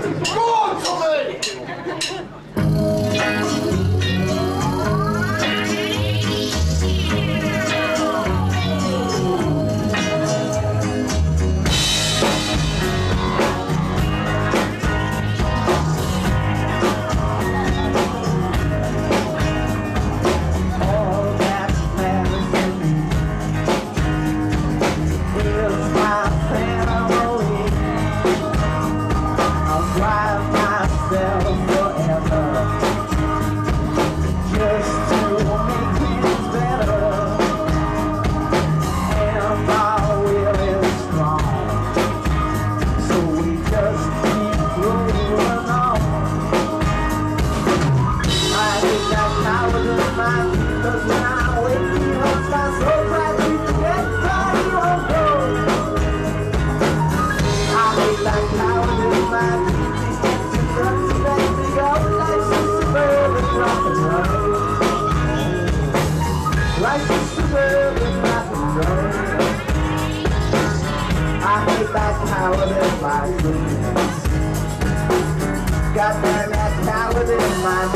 Score! power in my dreams. Got that power in my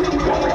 Ah!